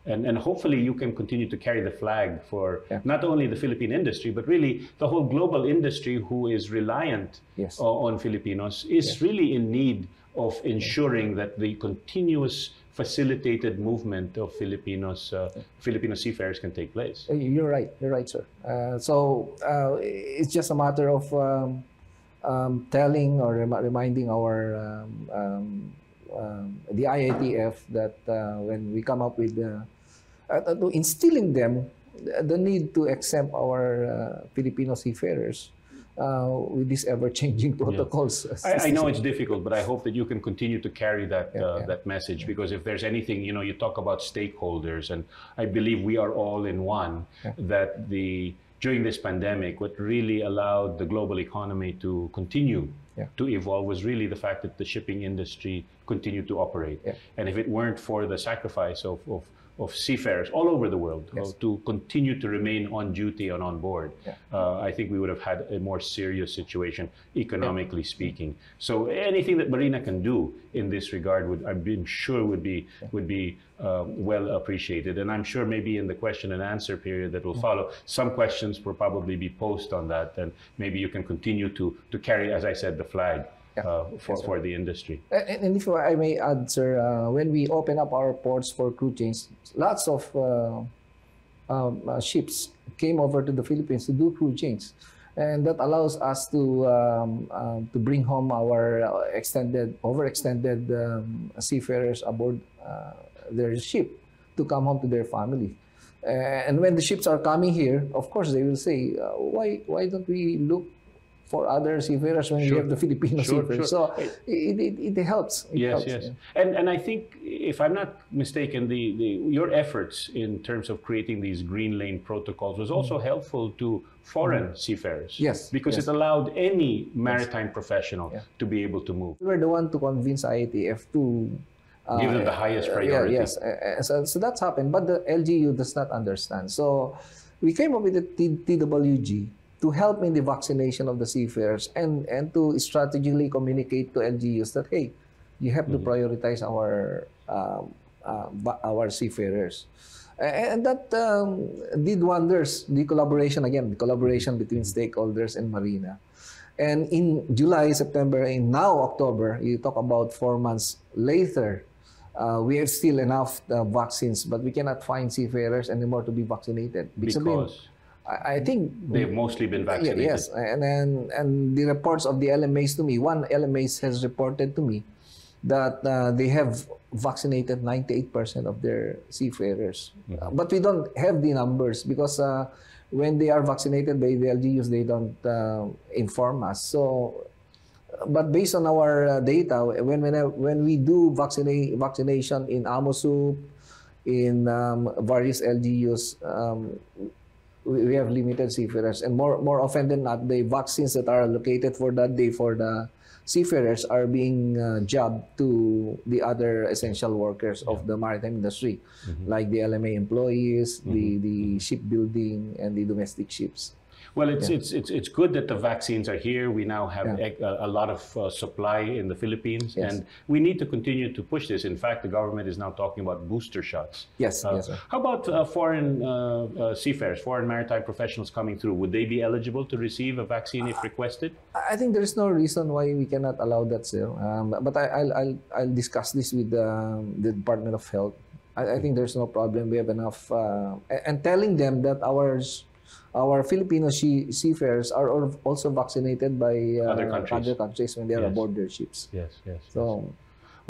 And, and hopefully you can continue to carry the flag for Yeah. not only the Philippine industry, but really the whole global industry who is reliant Yes. on Filipinos is really in need of ensuring that the continuous facilitated movement of Filipinos, uh, Filipino seafarers can take place. Uh, You're right. You're right, sir. Uh, so uh, it's just a matter of um, um, telling or remi- reminding our um, um, um, the IATF that uh, when we come up with the, uh, uh, instilling them the the need to exempt our uh, Filipino seafarers uh, with these ever-changing protocols. I, I know it's difficult, but I hope that you can continue to carry that Yeah, uh, yeah. that message because if there's anything, you know, you talk about stakeholders, and I believe we are all in one. Yeah. That the during this pandemic, what really allowed the global economy to continue Yeah. to evolve was really the fact that the shipping industry continued to operate. Yeah. And if it weren't for the sacrifice of, of of seafarers all over the world uh, Yes. to continue to remain on duty and on board, Yeah. uh, I think we would have had a more serious situation, economically speaking. So anything that Marina can do in this regard would, I'm sure, would be would be um, well appreciated. And I'm sure maybe in the question and answer period that will follow, some questions will probably be posed on that, and maybe you can continue to to carry, as I said, the flag Yeah. uh, for Yes, for the industry. And, and if I may add, sir, uh, when we open up our ports for crew changes, lots of uh, um, uh, ships came over to the Philippines to do crew changes, and that allows us to um, um, to bring home our uh, extended, overextended um, seafarers aboard uh, their ship to come home to their family. Uh, and when the ships are coming here, of course, they will say, uh, "Why, why don't we look for other seafarers when we Sure. have the Filipino Sure, seafarers?" sure. So it, it, it helps. It yes, helps, yes, yeah. and and I think if I'm not mistaken, the, the your efforts in terms of creating these green lane protocols was also helpful to foreign seafarers. Mm-hmm. Yes, because yes. it allowed any maritime professional Yeah. to be able to move. we were the one to convince IATF to uh, Give them the highest priority. Yeah, yes, uh, uh, so, so that's happened, but the LGU does not understand. So we came up with the T- TWG to help in the vaccination of the seafarers and and to strategically communicate to LGUs that hey, you have to Mm-hmm. prioritize our um, uh, our seafarers. And that um, did wonders. The collaboration again, the collaboration between stakeholders and Marina. And in July, September, and now October, you talk about four months later, uh, we have still enough uh, vaccines, but we cannot find seafarers anymore to be vaccinated. Sabihin, Because I, I think they've mostly been vaccinated. yes, and then and the reports of the LMAs to me, one LMAs has reported to me that uh, they have vaccinated 98% of their seafarers. Uh, but we don't have the numbers because uh, when they are vaccinated by the LGUs, they don't uh, inform us. So, but based on our uh, data, when when when we do vaccina- vaccination in AMOSUP, in um, various LGUs, um, we, we have limited seafarers, and more more often than not, the vaccines that are allocated for that day for the seafarers are being uh, jabbed to the other essential workers of the maritime industry, like the LMA employees, the the shipbuilding, and the domestic ships. Well, it's, it's it's it's good that the vaccines are here. We now have Yeah. a, a lot of uh, supply in the Philippines, Yes. and we need to continue to push this. In fact, the government is now talking about booster shots. Yes, Uh, yes. How about uh, foreign uh, uh, seafarers, foreign maritime professionals coming through? Would they be eligible to receive a vaccine if requested? I I think there's no reason why we cannot allow that, sir. Um, but I, I'll, I'll, I'll discuss this with um, the Department of Health. I, I think there's no problem. We have enough. Uh, and telling them that ours, our Filipino sea, seafarers are also vaccinated by uh, Other countries. other countries when they are Yes. aboard their ships. Yes, yes. So,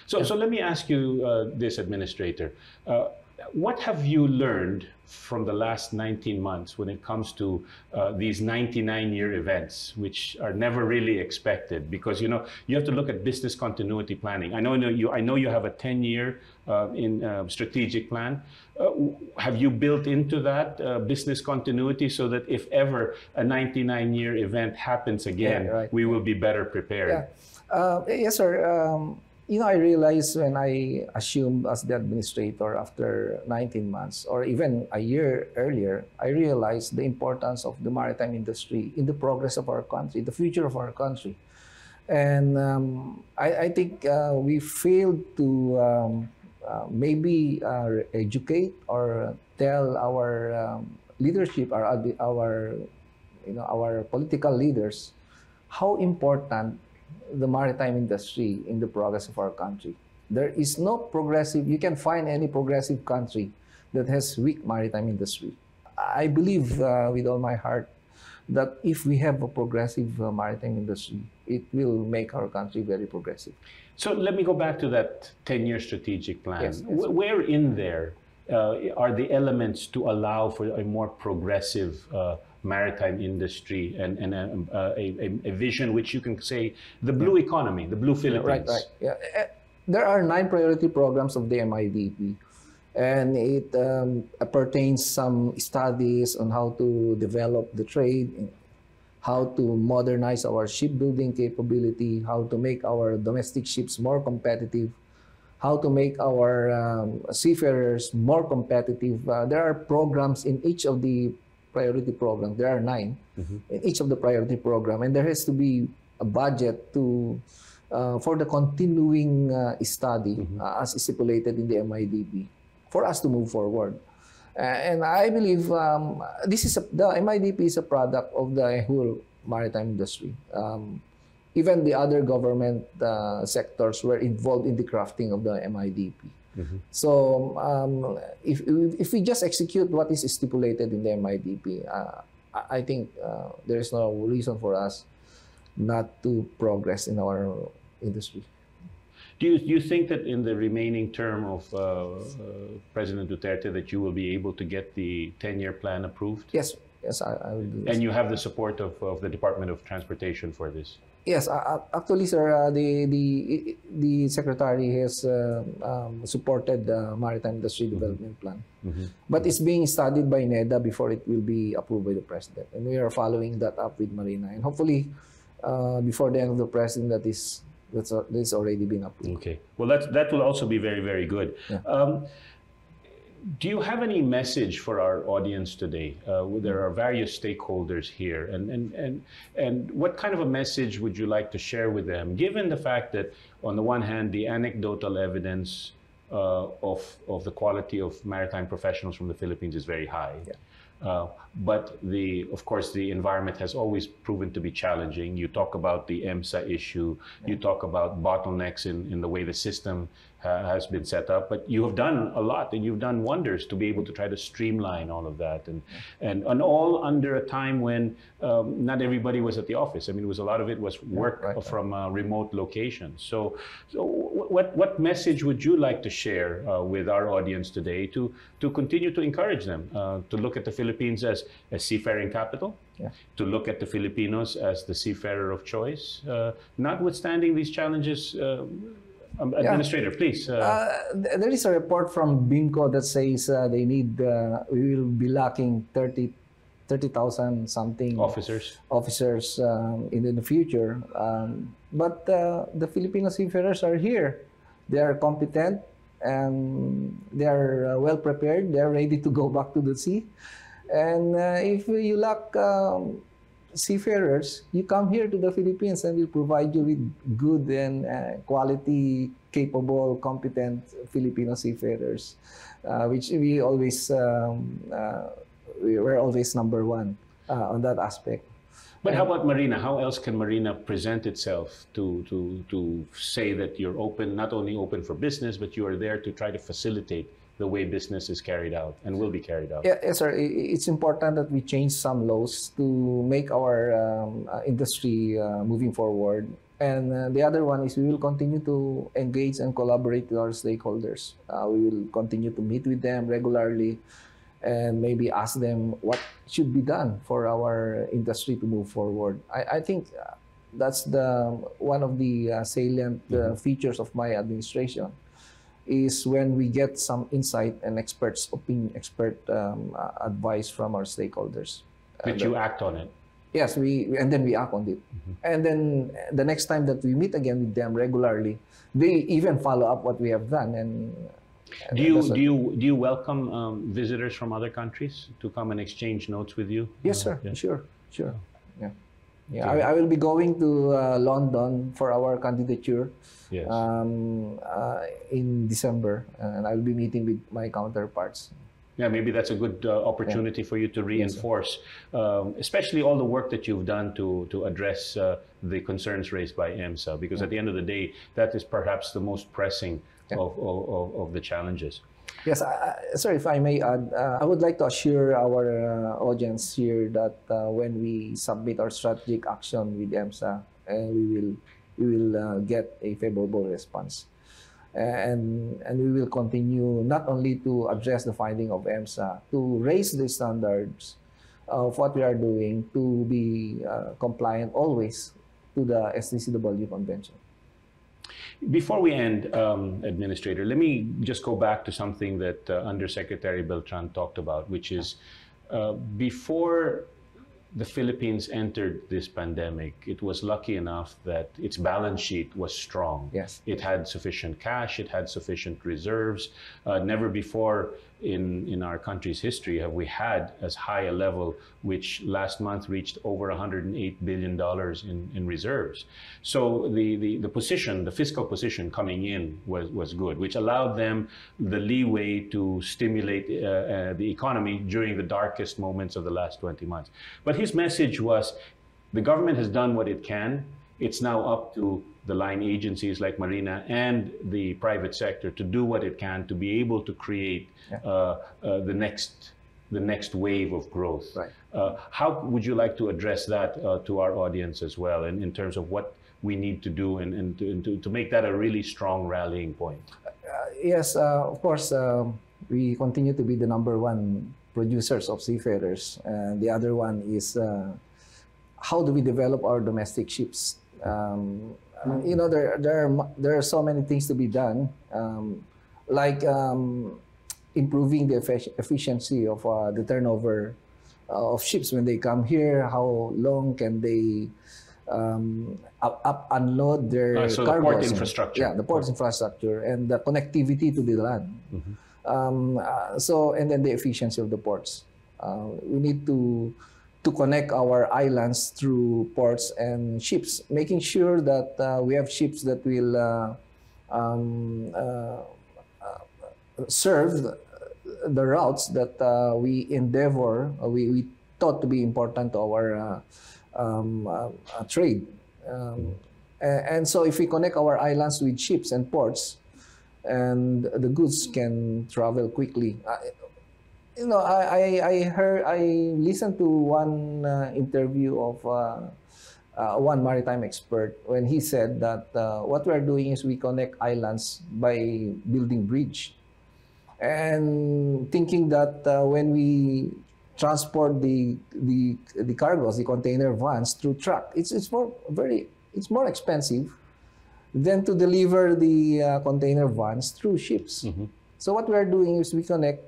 So, so let me ask you uh, this, Administrator. Uh, what have you learned from the last 19 months when it comes to uh, these 99-year events, which are never really expected? Because you know you have to look at business continuity planning. I know you. I know you have a 10-year uh, in uh, strategic plan. Uh, have you built into that uh, business continuity so that if ever a 99-year event happens again, Yeah, right. we will be better prepared? yeah. Uh, yes, sir. Um, you know, I realized when I assumed as the administrator after 19 months, or even a year earlier, I realized the importance of the maritime industry in the progress of our country, the future of our country. And um, I, I think uh, we failed to um, uh, maybe uh, educate or tell our um, leadership, our, our, you know, our political leaders, how important the maritime industry in the progress of our country. There is no progressive, you can find any progressive country that has weak maritime industry. I believe uh, with all my heart that if we have a progressive uh, maritime industry, it will make our country very progressive. So let me go back to that 10 year strategic plan. Yes, yes. Where in there uh, are the elements to allow for a more progressive uh, maritime industry and, and um, uh, a, a, a vision which you can say the blue economy, the blue Philippines? Right, right. Yeah. Eh, There are nine priority programs of the MIDP, and it um, pertains some studies on how to develop the trade, how to modernize our shipbuilding capability, how to make our domestic ships more competitive, how to make our um, seafarers more competitive. Uh, there are programs in each of the priority programs. There are 9 in each of the priority program, and there has to be a budget to uh, for the continuing uh, study uh, as stipulated in the MIDP for us to move forward. Uh, and I believe um, this is a, the MIDP is a product of the whole maritime industry. Um, even the other government uh, sectors were involved in the crafting of the MIDP. So um, if, if we just execute what is stipulated in the MIDP, uh, I think uh, there is no reason for us not to progress in our industry. Do you, do you think that in the remaining term of uh, uh, President Duterte that you will be able to get the 10 year plan approved? Yes, yes, I, I will do this. And you have the support of, of the Department of Transportation for this? Yes, uh, actually, sir, uh, the the the secretary has uh, um, supported the maritime industry development plan, but it's being studied by NEDA before it will be approved by the president, and we are following that up with Marina, and hopefully, uh, before the end of the president, that is that's that is already been approved. Okay. Well, that that will also be very very good. Yeah. Um, do you have any message for our audience today? Uh, there are various stakeholders here, and and and and what kind of a message would you like to share with them, given the fact that on the one hand, the anecdotal evidence uh, of of the quality of maritime professionals from the Philippines is very high. Uh, but the, of course, the environment has always proven to be challenging. You talk about the EMSA issue. You talk about bottlenecks in, in the way the system ha- has been set up. But you have done a lot, and you've done wonders to be able to try to streamline all of that, and and, and all under a time when um, not everybody was at the office. I mean, it was a lot of it was work right, right. from uh, remote locations. So, so what what message would you like to share uh, with our audience today to to continue to encourage them uh, to look at the Philippines as a seafaring capital, Yeah. to look at the Filipinos as the seafarer of choice, uh, notwithstanding these challenges. Uh, um, Administrator, please. Uh, Uh, there is a report from BIMCO that says uh, they need uh, we will be lacking 30 30,000 something officers. officers um, in the future. Um, but uh, the Filipino seafarers are here. They are competent and they are uh, well prepared. They are ready to go back to the sea. And uh, if you lack um, seafarers, you come here to the Philippines and we'll provide you with good and uh, quality, capable, competent Filipino seafarers, uh, which we always um, uh, we were always number one uh, on that aspect. But how about Marina? How else can Marina present itself to, to, to say that you're open, not only open for business, but you are there to try to facilitate the way business is carried out and will be carried out? Yeah, yes, sir. It's important that we change some laws to make our um, uh, industry uh, moving forward. And uh, the other one is we will continue to engage and collaborate with our stakeholders. Uh, we will continue to meet with them regularly and maybe ask them what should be done for our industry to move forward. I, I think uh, that's the one of the uh, salient uh, features of my administration is when we get some insight and experts opinion, expert um, uh, advice from our stakeholders. That you act on it. Yes, we and then we act on it. And then the next time that we meet again with them regularly, they even follow up what we have done. And and Do you, do you, do you welcome um, visitors from other countries to come and exchange notes with you? Yes, Uh, sir. yeah. Sure, sure. Yeah, yeah. I, I will be going to uh, London for our candidature Yes. um, uh, in December, and I will be meeting with my counterparts. Yeah, maybe that's a good uh, opportunity for you to reinforce, um, especially all the work that you've done to to address uh, the concerns raised by EMSA. Because at the end of the day, that is perhaps the most pressing of, of, of, of the challenges. Yes, sir, if I may add, uh, I would like to assure our uh, audience here that uh, when we submit our strategic action with EMSA, uh, we will we will uh, get a favorable response. And, and we will continue not only to address the finding of EMSA, to raise the standards of what we are doing to be compliant always to the STCW convention. Before we end, um, Administrator, let me just go back to something that uh, Undersecretary Beltran talked about, which is uh, before the Philippines entered this pandemic, it was lucky enough that its balance sheet was strong. Yes. It had sufficient cash, it had sufficient reserves. Uh, never before in, in our country's history have we had as high a level, which last month reached over $108 billion in, in reserves. So the, the, the position, the fiscal position coming in was, was good, which allowed them the leeway to stimulate uh, uh, the economy during the darkest moments of the last 20 months. But his message was the government has done what it can. It's now up to the line agencies like Marina and the private sector to do what it can to be able to create uh, uh, the next the next wave of growth. Right. Uh, how would you like to address that uh, to our audience as well, in, in terms of what we need to do and, and, to, and to, to make that a really strong rallying point? yes, uh, of course, um, we continue to be the number one producers of seafarers. And the other one is uh, how do we develop our domestic ships? Um, uh, you know, there, there, are, there are so many things to be done, um, like um, improving the efficiency of uh, the turnover uh, of ships when they come here. How long can they um, up, up unload their Uh, so the port infrastructure. Yeah, the port infrastructure and the connectivity to the land. Um, uh, so and then the efficiency of the ports. Uh, we need to to connect our islands through ports and ships, making sure that uh, we have ships that will uh, um, uh, uh, serve the, routes that uh, we endeavor, uh, we, we thought to be important to our um, trade. Um, and so if we connect our islands with ships and ports, and the goods can travel quickly. I, you know, I, I, I heard, I listened to one uh, interview of uh, uh, one maritime expert when he said that uh, what we are doing is we connect islands by building bridge, and thinking that uh, when we transport the the the cargos, the container vans through truck, it's it's more very it's more expensive than to deliver the uh, container vans through ships. So what we are doing is we connect,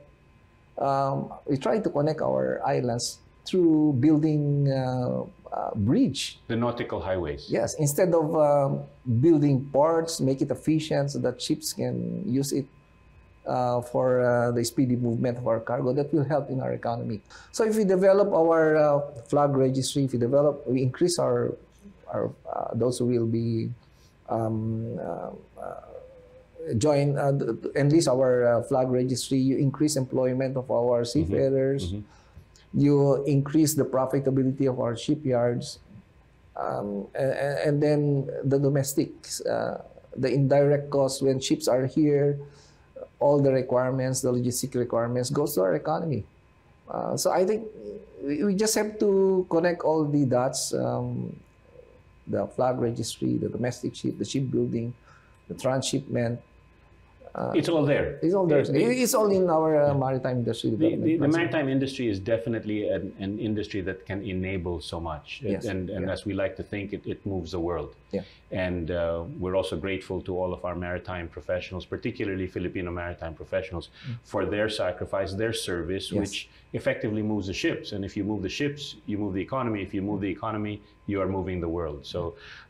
um, we try to connect our islands through building uh, uh, bridge. The nautical highways. Yes, instead of um, building ports, make it efficient so that ships can use it uh, for uh, the speedy movement of our cargo. That will help in our economy. So if we develop our uh, flag registry, if we develop, we increase our, our uh, those who will be um, join uh, enlist our uh, flag registry, you increase employment of our seafarers, you increase the profitability of our shipyards, um, and, and then the domestics, uh, the indirect costs when ships are here, all the requirements, the logistic requirements goes to our economy. Uh, so I think we, we just have to connect all the dots. Um, the flag registry, the domestic ship, the shipbuilding, the transshipment. It's all there. It's all there. It- it- It's all in our uh, maritime industry The, the, the maritime industry is definitely an, an industry that can enable so much. Yes. And, and Yeah. as we like to think, it, it moves the world. Yeah. And uh, we're also grateful to all of our maritime professionals, particularly Filipino maritime professionals, for their sacrifice, their service, Mm. Yes. which effectively moves the ships. And if you move the ships, you move the economy. If you move the economy, you are moving the world. So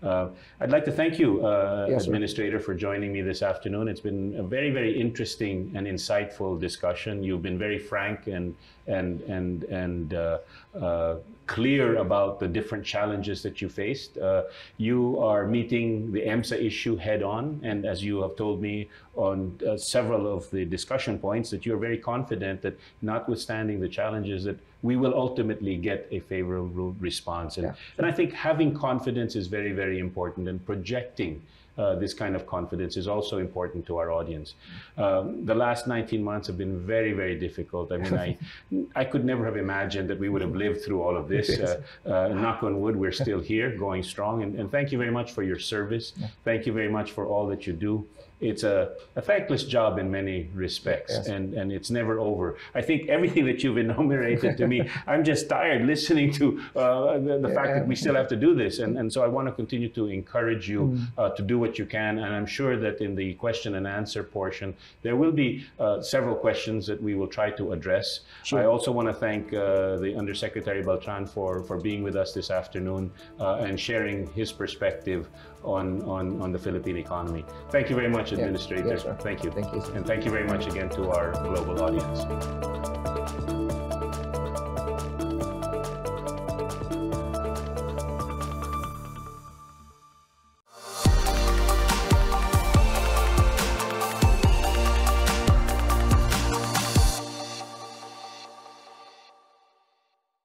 uh, I'd like to thank you, uh, Yes, sir. Administrator, for joining me this afternoon. It's been a very, very interesting and insightful discussion. You've been very frank and and and and uh, uh, clear about the different challenges that you faced. Uh, you are meeting the EMSA issue head on, and as you have told me on uh, several of the discussion points, that you're very confident that, notwithstanding the challenges, that we will ultimately get a favorable response. And, Yeah. and I think having confidence is very, very important, and projecting uh, this kind of confidence is also important to our audience. Um, the last 19 months have been very, very difficult. I mean, I, I could never have imagined that we would have lived through all of this. Uh, uh, knock on wood, we're still here, going strong. And, and, thank you very much for your service. Thank you very much for all that you do it's a, a, thankless job in many respects yes. and, and it's never over. I think everything that you've enumerated to me, I'm just tired listening to uh, the, the yeah. fact that we still have to do this. And, and so I want to continue to encourage you mm. uh, to do what you can. And I'm sure that in the question and answer portion, there will be uh, several questions that we will try to address. Sure. I also want to thank uh, the Undersecretary Beltran for, for being with us this afternoon uh, and sharing his perspective on, on, on the Philippine economy. Thank you very much, Administrator. Yeah. Thank you. Thank you. And thank you very much again to our global audience.